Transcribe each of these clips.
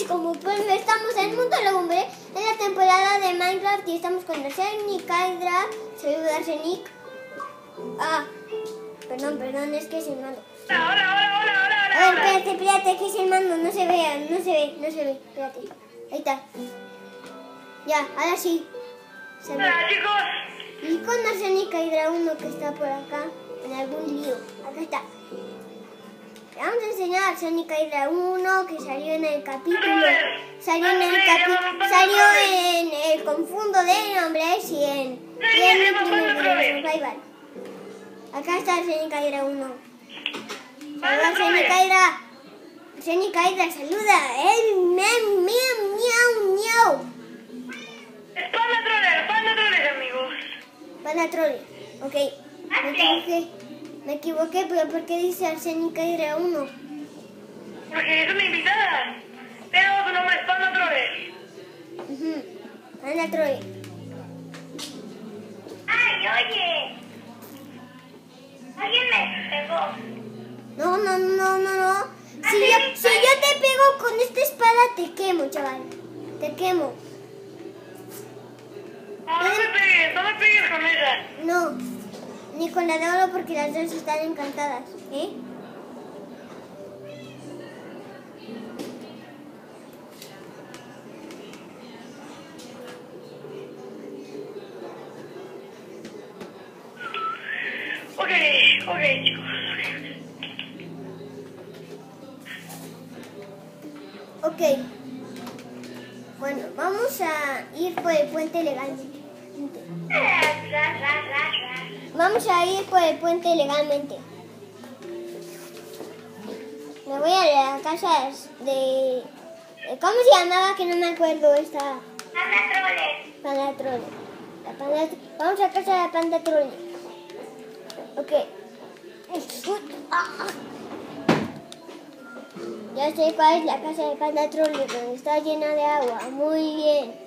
como pues estamos en Mundo Legumbre en la temporada de Minecraft y estamos con Arsenic, Hydra, saluda Arsenic. Ah, perdón, perdón, es que es el mando. Hola, hola, hola, hola, A ver, espérate, espérate, que es el mando, no se ve, no se ve, no se ve, espérate. Ahí está. Ya, ahora sí. Se ve. Hola, chicos. Y con Arsenic Hydra uno que está por acá, en algún lío. Acá está. Vamos a enseñar a Arsenic Hydra 1 que salió en el capítulo. Salió en el capítulo. Salió en el confundo de nombres y en. Y en el primer video Survival. Acá está Arsenic Hydra 1. Saluda Arsenic Hydra. Arsenic Hydra, saluda. ¡Eh! ¡Miau, miau, miau, Panda Troller, Panda Troller, amigos. Van a troll. Ok. Equivoqué. Me equivoqué, pero ¿por qué dice Arsenic Hydra 1? Porque es una invitada. Pero su nombre es Panda. Ujú. Van a troll. ¡Ay, oye! Alguien me pegó. No, no, no, no, no. Si yo, si yo te pego con esta espada, te quemo, chaval. Te quemo. No, no me pegues, no me pegues con ella. No. Ni con la de oro porque las dos están encantadas. ¿Eh? Ok, ok, chicos. Ok. Bueno, vamos a ir por el puente Vamos a ir por el puente legalmente. Me voy a la casa de... ¿Cómo se llamaba? Que no me acuerdo esta Panda Troller. panda troll. La panda, vamos a casa de la panda. Ok. Ya sé cuál es la casa de panda troll, donde está llena de agua. Muy bien.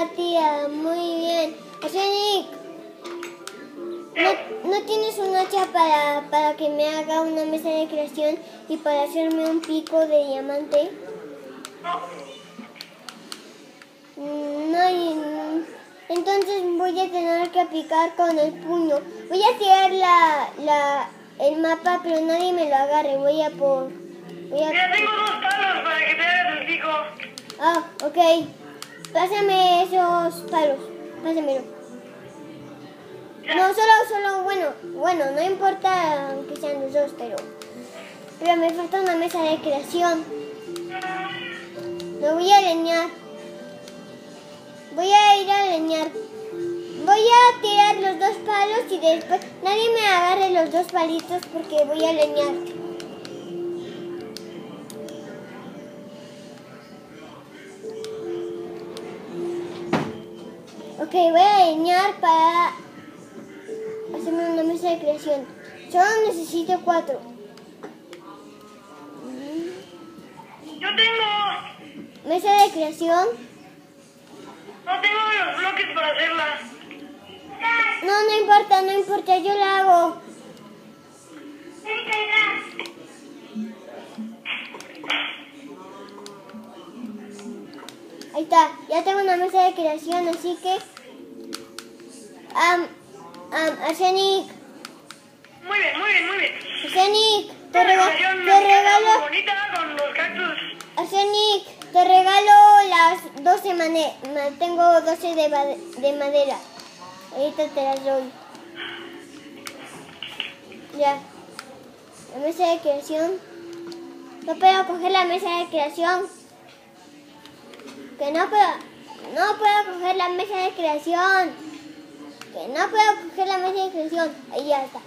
Partida, muy bien. Arsenic, ¿no, ¿no tienes un hacha para, para que me haga una mesa de creación y para hacerme un pico de diamante? Mm, No hay. Entonces voy a tener que picar con el puño. Voy a tirar la, la, el mapa, pero nadie me lo agarre. Voy a por. Voy a. Ya tengo dos palos para que te hagas el pico. Ah, ok. Pásame esos palos. Pásamelo. No, solo, solo, bueno, bueno, no importa que sean los dos, pero. Pero me falta una mesa de creación. Me voy a leñar. Voy a ir a leñar. Voy a tirar los dos palos y después nadie me agarre los dos palitos porque voy a leñar. Ok, voy a leñar para hacerme una mesa de creación. Solo necesito cuatro. Yo tengo. Mesa de creación. No tengo los bloques para hacerla. No, no importa, no importa, yo la hago. Ahí está, ya tengo una mesa de creación, así que... Am, am, Arsenic, Muy bien, muy bien, muy bien. Arsenic, te, te regalo... bonita con los cactus. Arsenic, te regalo las 12 mane ma- Tengo 12 de, de madera. Ahorita te las doy. Ya. La mesa de creación. No puedo coger la mesa de creación. Que no puedo. No puedo coger la mesa de creación. Que no puedo coger la mesa de creación. Ahí ya está.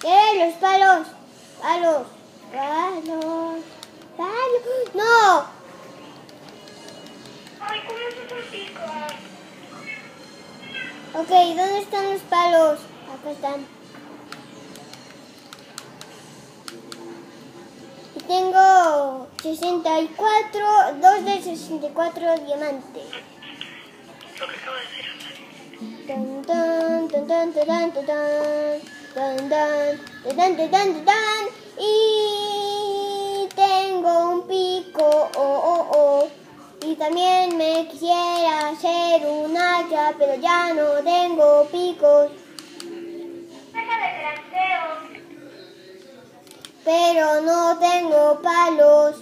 ¿Qué? Los palos. Palos. Palos. Palos. No. Ay, ¿cómo pico? Ok, ¿dónde están los palos? Acá están. Y tengo 64, dos de 64 diamantes. Lo que acabo de decir. Y tengo un pico, oh, oh, oh. Y también me quisiera hacer un hacha, pero ya no tengo picos. Pero no tengo palos.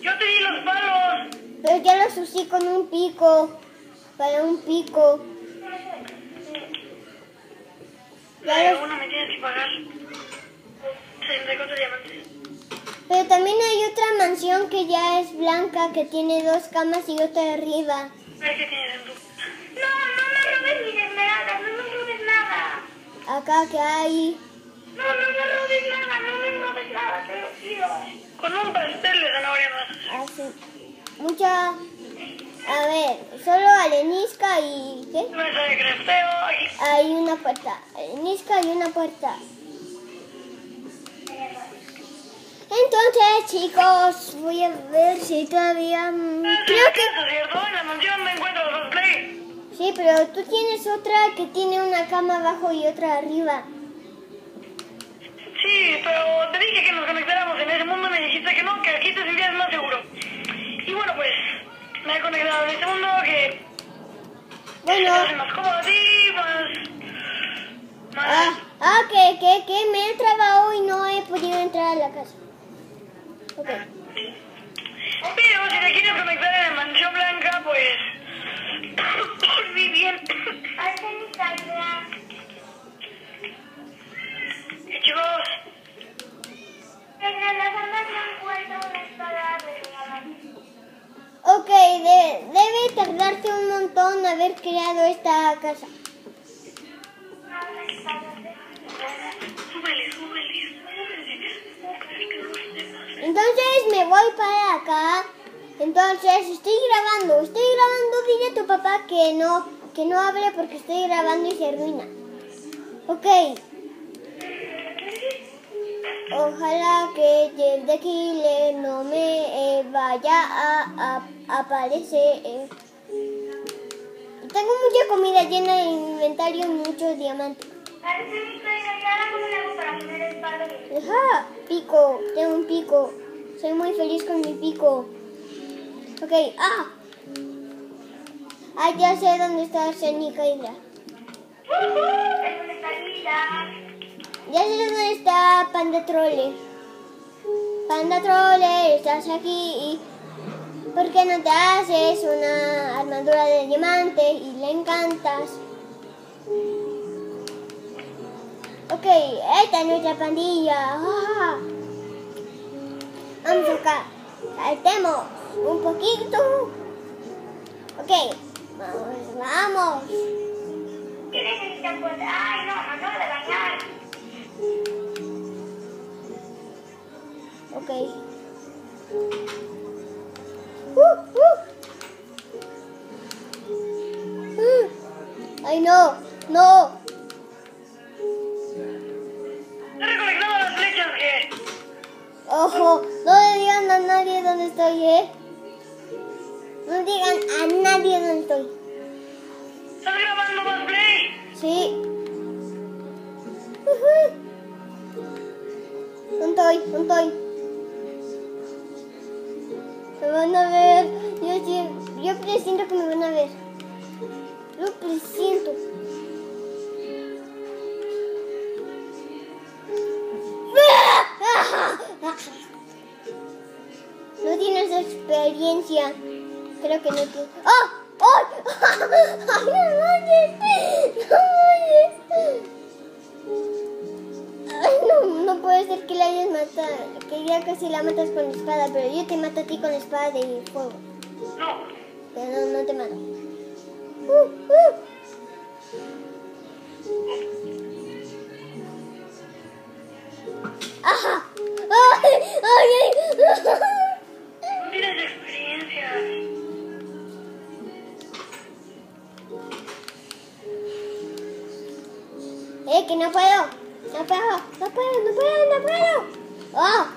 Yo te di los palos. Pero ya los usé con un pico. Para un pico. Los- una me tienes que pagar 64 diamantes. Pero también hay otra mansión que ya es blanca, que tiene dos camas y otra arriba. Qué tienes en tu. No, no me robes mis esmeraldas, no me robes nada. Acá que hay. No, no me robes nada, no me robes nada, te lo pido. Con un pastel de zanahoria más. Así. Mucha. A ver, solo arenisca y. ¿Qué? Hay una puerta. Arenisca y una puerta. Entonces, chicos, voy a ver si todavía. Creo que. Sí, pero tú tienes otra que tiene una cama abajo y otra arriba. Sí, pero te dije que nos conectáramos en ese mundo y me dijiste que no, que aquí te sentías más seguro. Y bueno, pues me he conectado en este mundo que Bueno. hace más cómodo a ti, más... más... Ah, ah que, que, que me he trabado y no he podido entrar a la casa. Ok. Pero si te quieres conectar en la mansión blanca, pues... Muy bien. Tardarte un montón haber creado esta casa. Entonces me voy para acá. Entonces estoy grabando, estoy grabando. Dile a tu papá que no, que no hable porque estoy grabando y se arruina. Ok. Ojalá que el de Killer no me eh, vaya a, a- aparecer. Tengo mucha comida llena en mi inventario y muchos diamantes. Ajá, pico, tengo un pico. Soy muy feliz con mi pico. Ok, ah. Ah, ya sé dónde está Senica Hydra. Ya sé dónde está Panda Troller. Panda Troller, estás aquí y... ¿Por qué no te haces una armadura de diamante y le encantas? Ok, esta es nuestra pandilla. Vamos acá. Saltemos un poquito. Ok, vamos, vamos. ¿Qué necesitas? Pues, ay, no, me acabo de bañar. Ok. Ojo, no le digan a nadie dónde estoy, ¿eh? No digan a nadie dónde estoy. ¿Estás grabando más play? Sí. Ujú. ¿Dónde estoy? ¿Dónde estoy? Me van a ver. Yo, yo presiento que me van a ver. Yo presiento. Experiencia. Creo que no tienes. ¡Oh! ¡Oh! ¡Ay, no manches! ¡No manches! Ay, no, no puede ser que la hayas matado. Que ya casi la matas con la espada, pero yo te mato a ti con la espada de fuego. No. Pero no, no te mato. Uh, uh. ¡Ajá! ¡Ay! ¡Ay! ay. ¡Eh, que no puedo! ¡No puedo! ¡No puedo! ¡No puedo! ¡No puedo! ¡Ah!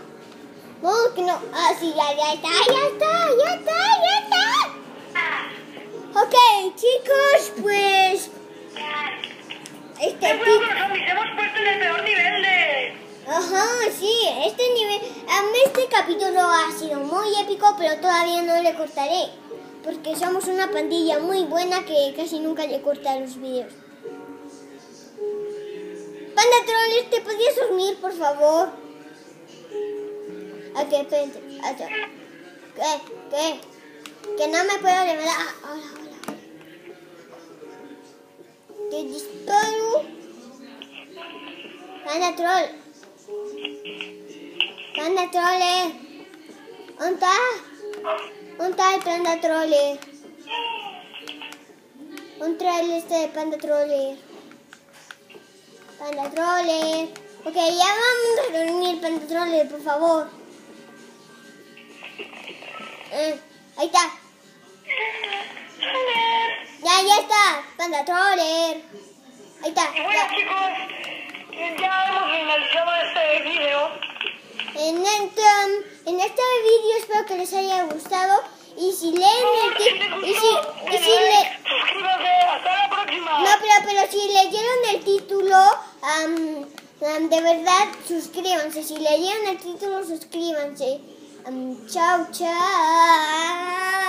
No, que no. Ah, sí, ya, ya está, ya está, ya está, ya está. Ok, chicos, pues... Este. Hemos puesto en el peor nivel de... Ajá, sí, este nivel... A mí este capítulo ha sido muy épico, pero todavía no le cortaré. Porque somos una pandilla muy buena que casi nunca le corta los vídeos. Panda Troller, ¿te podías dormir, por favor? Ok, espérate. ¿Qué? ¿Qué? Que no me puedo levantar. Ah, hola, hola, hola. Te disparo. Panda Troll. Panda Troll. ¿Dónde está? ¿Dónde está el Panda Troll? ¿Dónde está el este de Panda Troll? Panda Troll. Ok, ya vamos a dormir, Panda Troll, por favor. Eh, ahí está. Ya, ya está. Panda Troller. Ahí está. Bueno ya. chicos, ya hemos finalizado este video. En este, en este vídeo espero que les haya gustado. Y si leen el título. Y si, y si le, like, suscríbanse, hasta la próxima. no, pero, pero si leyeron el título, de verdad, suscríbanse. Si leyeron el título, suscríbanse. Um, chao, chao.